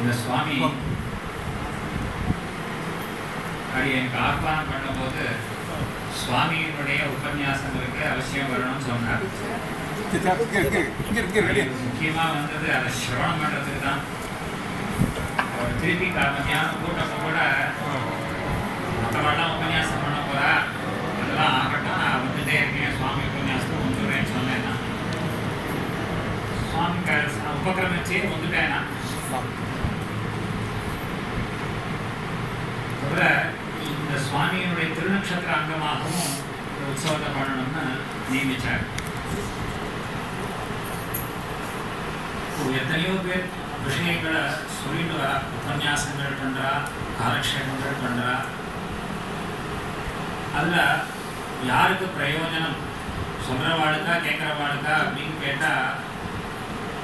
இந்த சுவாமி அப்படி எனக்கு ஆஹ்வானம் பண்ணும்போது சுவாமியினுடைய உபன்யாசங்களுக்கு அவசியம் வரணும்னு சொன்னார். முக்கியமா வந்தது அதை சிரவணம் பண்றதுக்கு தான். திருப்பி மத்தியானம் கூட்டம் கூட மற்றவெல்லாம் உபன்யாசம் பண்ண போறா அதெல்லாம் ஆகட்டும் நான் வந்துட்டே இருக்கேன் சுவாமி உபன்யாசத்துக்கு வந்துடுறேன்னு சொன்னேன் நான். சுவாமி உபக்கிரமிச்சு வந்துட்டேன் நான் தவிர இந்த சுவாமியினுடைய திருநக்ஷத்திர அங்கமாகவும் இந்த உற்சவத்தை பண்ணணும்னு நியமித்தார் எத்தனையோ பேர் விஷயங்களை சொல்லிட்டு வரா. உபன்யாசங்கள் பண்ணுறா காலக்ஷேபங்கள் பண்ணுறா அதில் யாருக்கு பிரயோஜனம்? சொல்றவாளுக்கா கேட்குறவாளுக்கா அப்படின்னு கேட்டால்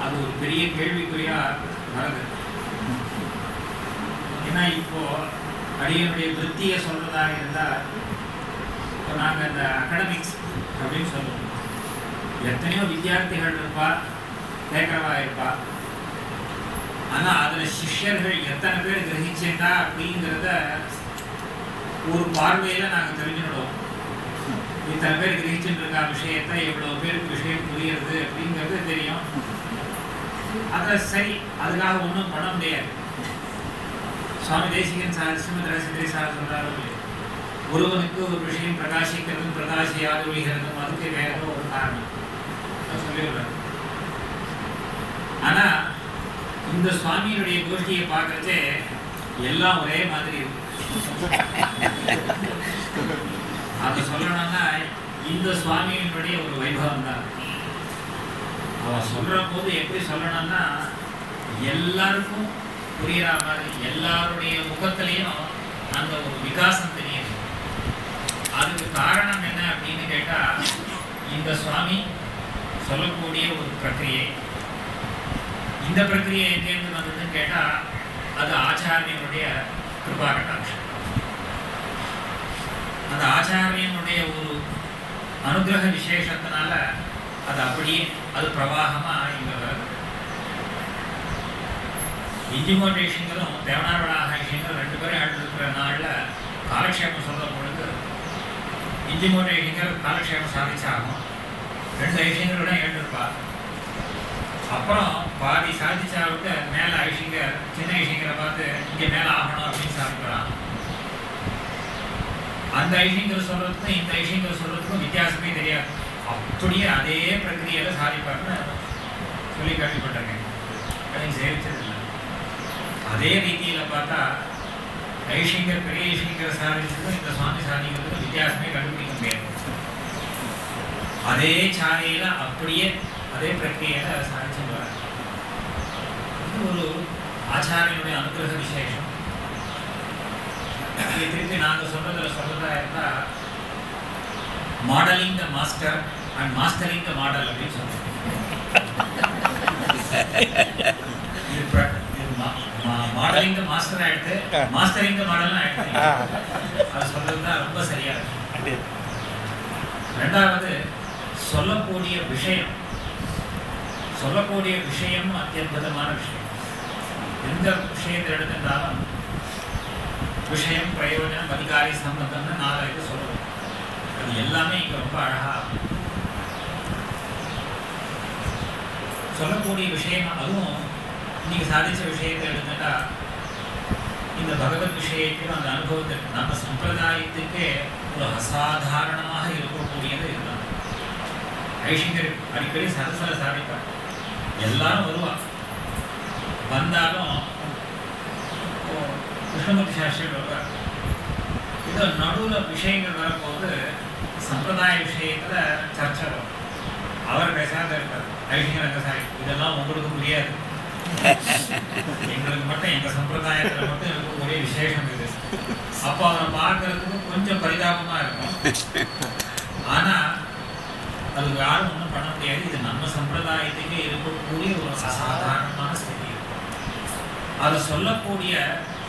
அது ஒரு பெரிய கேள்விக்குறியாக வருது ஏன்னா இப்போது அடியனுடைய விற்த்தியை சொல்கிறதாக இருந்தால் இப்போ நாங்கள் இந்த அகடமிக்ஸ் அப்படின்னு சொல்லுவோம். எத்தனையோ வித்தியார்த்திகள் இருப்பா கேட்குறவா இருப்பா. ஆனால் அதில் சிஷ்யர்கள் எத்தனை பேர் கிரகிச்சேண்டா அப்படிங்கிறத ஒரு பார்வையில் நாங்கள் தெரிஞ்சுடுவோம் இத்தனை பேர் கிரகிச்சுட்டு இருக்கா விஷயத்தை இவ்வளோ பேருக்கு விஷயம் புரியுறது அப்படிங்கிறது தெரியும். அதை சரி அதுக்காக ஒன்றும் பண்ண முடியாது. சுவாமி தேசிகன் சார் ஸ்ரீமத் சார் சொல்றாரு. ஒருவனுக்கு ஒரு விஷயம் பிரகாசிக்கிறதும் பிரகாசியாக ஒழிகிறதும் அதுக்கு வேற ஒரு காரணம். சொல்லிடுறாரு ஆனா இந்த சுவாமியினுடைய கோஷ்டியை பார்க்கறதே எல்லாம் ஒரே மாதிரி இருக்கு. அதை சொல்லணும்னா இந்த சுவாமியினுடைய ஒரு வைபவம் தான். அவ சொல்ற போது எப்படி சொல்லணும்னா எல்லாருக்கும் புரியுற மாதிரி எல்லாருடைய முகத்திலையும் அந்த ஒரு விகாசம் தெரியுது. அதுக்கு காரணம் என்ன அப்படின்னு கேட்டா இந்த சுவாமி சொல்லக்கூடிய ஒரு பிரக்கிரியை இந்த பிரக்கிரியை எங்கேருந்து வந்ததுன்னு கேட்டா அது ஆச்சாரியனுடைய கிருபா கட்டாட்சம் அந்த ஆச்சாரியனுடைய ஒரு அனுகிரக விசேஷத்தினால அது அப்படியே அது பிரவாகமா இங்க வருது இஞ்சிமோட்டேஷங்களும் தேவனாவடாகங்களும் ரெண்டு பேரும் எழுதிருக்கிற நாள்ல காலக்ஷேபம் சொல்ல பொழுது இஞ்சிமோட்டேஷங்கள் காலக்ஷேபம் சாதிச்சாகும் ரெண்டு ஐஷங்களோட எழுதிருப்பா அப்புறம் பாதி சாதிச்சா விட்டு மேல ஐஷிங்க சின்ன ஐஷிங்களை பார்த்து இங்க மேல ஆகணும் அப்படின்னு சாப்பிட்றான் அந்த ஐஷிங்கர் சொல்றதுக்கும் இந்த ஐஷிங்கர் சொல்றதுக்கும் வித்தியாசமே தெரியாது. அப்படியே அதே பிரக்கிரியில சாதிப்பாருன்னு சொல்லி கேள்விப்பட்டிருக்கேன். அதையும் சேவிச்சதில்லை அதே ரீதியில பார்த்தா ஐஷிங்கர் பெரிய ஐஷிங்கர் சாதிச்சதுக்கும் இந்த சுவாமி சாதிக்கிறதுக்கும் வித்தியாசமே கண்டுபிடிக்க முடியாது அதே சாலையில அப்படியே அதே பிரக்கிரியில சாதிச்சுட்டு வர இது ஒரு ஆச்சாரியனுடைய அனுகிரக விசேஷம் இது திருப்பி நாங்க சொல்றதுல சொல்றதா இருந்தா modelling the master and mastering the model அப்படின்னு சொல்றோம் இது பிர- இது மா- மா- மாடலிங் மாஸ்டர் ஆயிடுத்து மாஸ்டரிங் மாடல் ஆயிடுத்து. அது சொல்றதுதான் ரொம்ப சரியா இருக்கு ரெண்டாவது சொல்லக்கூடிய விஷயம். சொல்லக்கூடிய விஷயமும் அத்தியுதமான விஷயம். எந்த விஷயத்தை எடுத்துட்டாலும் விஷயம் பிரயோஜனம் அதிகாரி சம்பந்தம்னு இது சொல்லுவோம். அது எல்லாமே இங்க ரொம்ப அழகா சொல்லக்கூடிய விஷயம் அதுவும் இன்னைக்கு சாதித்த விஷயத்தை எடுத்துட்டா இந்த பகவத் விஷயத்தில் அந்த அனுபவத்திற்கு நம்ம சம்பிரதாயத்துக்கே ஒரு அசாதாரணமாக இருக்கக்கூடியது இதுதான். ஐஷிங்கர் அடிக்கடி சரசர சாதிப்பார். எல்லாரும் வருவார் வந்தாலும் கிருஷ்ணமூர்த்தி சாஸ்திரி வருவார். இதோ நடுவில் விஷயங்கள் வரும்போது சம்பிரதாய விஷயத்தில் சர்ச்சை வரும். அவர் பேசாத இருப்பார் ஐஷிங்கர் ரங்கசாமி இதெல்லாம் உங்களுக்கு புரியாது. எங்களுக்கு மட்டும் எங்க சம்பிரதாயத்துல மட்டும் எனக்கு ஒரே விசேஷம் இது. அப்போ அவரை பார்க்கறதுக்கு கொஞ்சம் பரிதாபமா இருக்கும். ஆனா அது யாரும் ஒன்றும் பண்ண முடியாது. இது நம்ம சம்பிரதாயத்துக்கு இருக்கக்கூடிய ஒரு அசாதாரணமான ஸ்திதி. அதை சொல்லக்கூடிய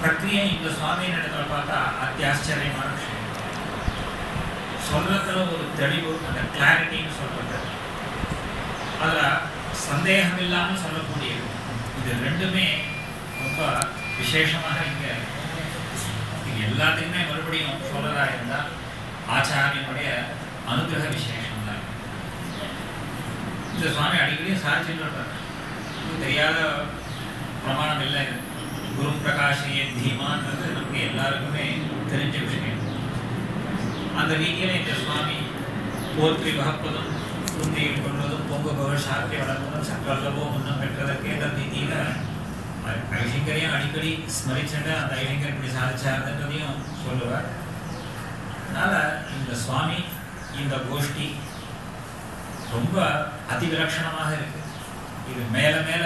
பிரக்ரியை இந்த சுவாமியின் இடத்துல பார்த்தா அத்தியாச்சரியமான விஷயம். சொல்றதுல ஒரு தெளிவு அந்த கிளாரிட்டின்னு சொல்றது. அதுல சந்தேகம் இல்லாமல் சொல்லக்கூடியது. இது ரெண்டுமே ரொம்ப விசேஷமாக இங்கே இது எல்லாத்துக்குமே மறுபடியும் சொல்கிறதா இருந்தால் ஆச்சாரியனுடைய அனுகிரக விசேஷம் தான். இந்த சுவாமி அடிக்கடி சாட்சின்னு இது தெரியாத பிரமாணம் இல்லை. குரு பிரகாஷிய தீமான்றது நமக்கு எல்லாருக்குமே தெரிஞ்ச விஷயம். அந்த ரீதியில் இந்த சுவாமி போற்றி வகப்பதும் குந்தியில் கொள்வதும் பொங்கு புகழ் சாத்தி வளர்ப்பதும் முன்னம் பெற்றதற்கு என்ற ரீதியில் ஐசங்கரையும் அடிக்கடி ஸ்மரிச்சுட்டு அந்த ஐஷங்கர் இப்படி சாதிச்சாருன்றதையும் சொல்லுவார். அதனால இந்த சுவாமி இந்த கோஷ்டி ரொம்ப அதிவிலட்சணமாக இருக்கு. இது மேல மேல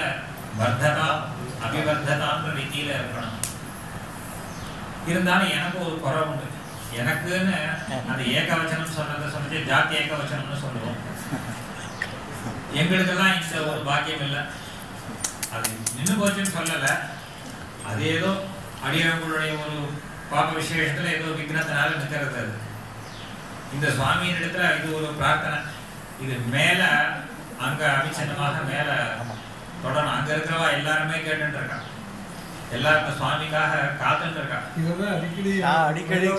வர்த்ததா அபிவர்த்ததான்ற ரீதியில இருக்கணும். இருந்தாலும் எனக்கு ஒரு குறை உண்டு. எனக்குன்னு அந்த ஏகவச்சனம் சொன்னதை சொன்னது ஜாதி ஏகவச்சனம்னு சொல்லுவோம். எங்களுக்கெல்லாம் இந்த ஒரு பாக்கியம் இல்லை. அது நின்று போச்சுன்னு சொல்லல. அது ஏதோ அடியவங்களுடைய ஒரு பாப விசேஷத்துல ஏதோ விக்னத்தினால நிற்கிறது அது. இந்த சுவாமியின் இடத்துல இது ஒரு பிரார்த்தனை. இது மேல அங்க அபிச்சன்னமாக மேல தொடரணும் அங்க இருக்கிறவா எல்லாருமே எல்லாரும் இந்த சுவாமிக்காக காத்துட்டு இருக்கா அடிக்கடி நான் அடிக்கடி-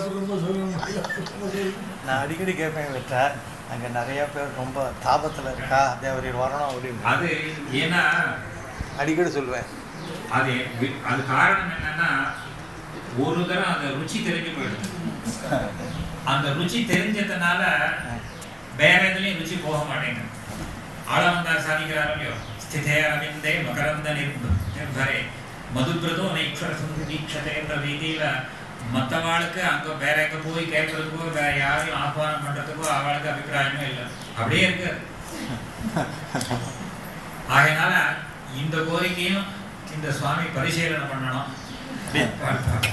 நான் அடிக்கடி கேட்பேன் விட்ட. அங்கே நிறைய பேர் ரொம்ப தாபத்தில் இருக்கா? தேவரி வரணும் அப்படின்னு. அது ஏன்னா அடிக்கடி சொல்லுவேன் அது அது காரணம் என்னன்னா ஒரு தரம் அந்த ருச்சி தெரிஞ்சு போயிடுது. அந்த ருச்சி தெரிஞ்சதுனால வேற எதுலயும் ருச்சி போக மாட்டேங்குது. ஆளவந்தார் சாதிக்கிறார் இல்லையோ? ஸ்திதே அரவிந்தே மகரந்த நிர்ப- நிர்பரே மதுபிரதோ நைக்ஷரசம் தீட்சதேன்ற ரீதியில மற்றவாளுக்கு அங்க வேற எங்க போய் கேட்கறதுக்கோ வேற யாரையும் ஆஹ்வானம் பண்றதுக்கோ அவளுக்கு அபிப்பிராயமே இல்லை. அப்படியே இருக்கு. ஆகையினால இந்த கோரிக்கையும் இந்த சுவாமி பரிசீலனை பண்ணணும்.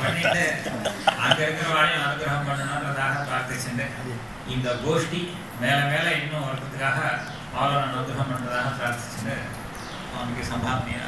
பண்ணிட்டு அங்க இருக்கிறவாளையும் அனுகிரகம் பண்ணணுன்றதாக பிரார்த்திச்சுட்டு இந்த கோஷ்டி மேல மேல இன்னும் வர்றதுக்காக அவளை அனுகிரகம் பண்ணுறதாக பிரார்த்திச்சுட்டு அவனுக்கு சம்பாவனையா